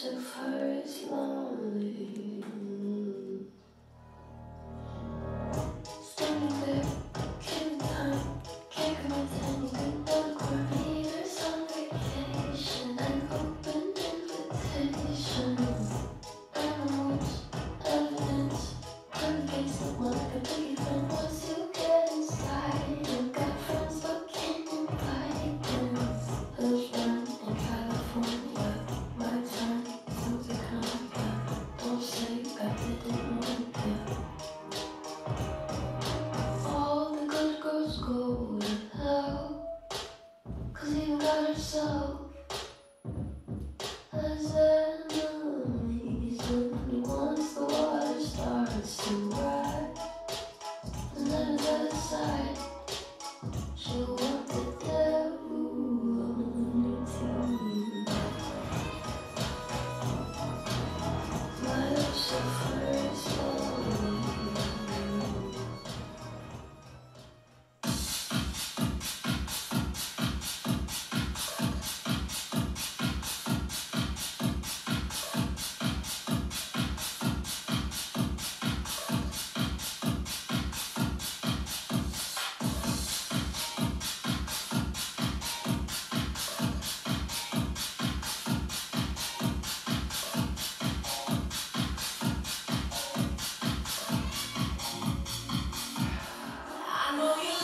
so far 안보여